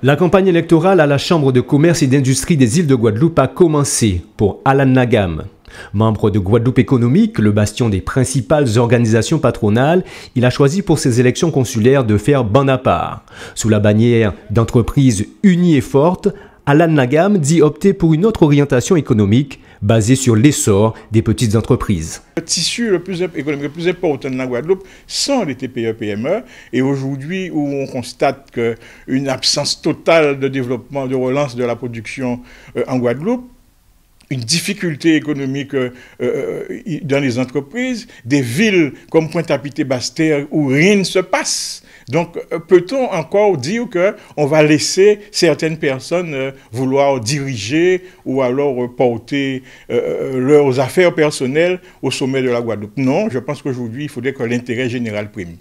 La campagne électorale à la Chambre de commerce et d'industrie des îles de Guadeloupe a commencé pour Alan Nagam. Membre de Guadeloupe économique, le bastion des principales organisations patronales, il a choisi pour ses élections consulaires de faire bon à part. Sous la bannière d'entreprise unie et forte, Alan Nagam dit opter pour une autre orientation économique basée sur l'essor des petites entreprises. Le tissu le plus, économique le plus important de la Guadeloupe sont les TPE-PME. Et aujourd'hui, où on constate qu'une absence totale de développement, de relance de la production euh, en Guadeloupe, une difficulté économique euh, euh, dans les entreprises, des villes comme Pointe-à-Pitre-Basse-Terre où rien ne se passe. Donc, euh, peut-on encore dire qu'on va laisser certaines personnes vouloir diriger ou alors porter leurs affaires personnelles au sommet de la Guadeloupe? Non, je pense qu'aujourd'hui, il faudrait que l'intérêt général prime.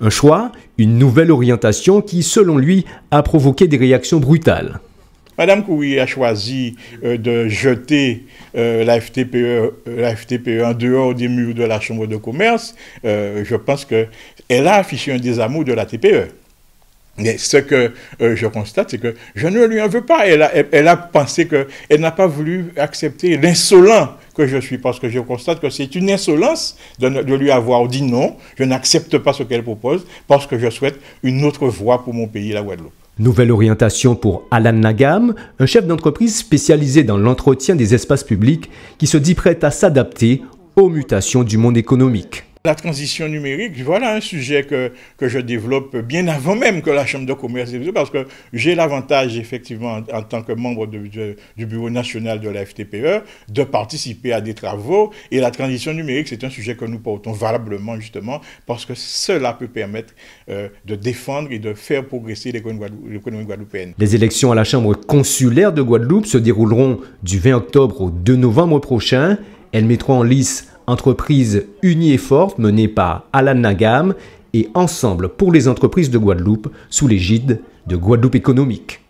Un choix, une nouvelle orientation qui, selon lui, a provoqué des réactions brutales. Madame Coury a choisi euh, de jeter euh, la, FTPE, euh, FTPE, en dehors des murs de la Chambre de commerce. je pense qu'elle a affiché un désamour de la TPE. Mais ce que je constate, c'est que je ne lui en veux pas. Elle a, elle, a pensé qu'elle n'a pas voulu accepter l'insolent que je suis, parce que je constate que c'est une insolence de, de, lui avoir dit non, je n'accepte pas ce qu'elle propose, parce que je souhaite une autre voie pour mon pays, la Guadeloupe. Nouvelle orientation pour Alan Nagam, un chef d'entreprise spécialisé dans l'entretien des espaces publics qui se dit prêt à s'adapter aux mutations du monde économique. La transition numérique, voilà un sujet que, que je développe bien avant même que la Chambre de commerce, parce que j'ai l'avantage, effectivement, en, tant que membre du Bureau national de la FTPE, de participer à des travaux. Et la transition numérique, c'est un sujet que nous portons valablement, justement, parce que cela peut permettre euh, de défendre et de faire progresser l'économie guadeloupéenne. Les élections à la Chambre consulaire de Guadeloupe se dérouleront du 20 octobre au 2 novembre prochain. Elles mettront en lice entreprise unie et forte menée par Alan Nagam et Ensemble pour les entreprises de Guadeloupe sous l'égide de Guadeloupe économique.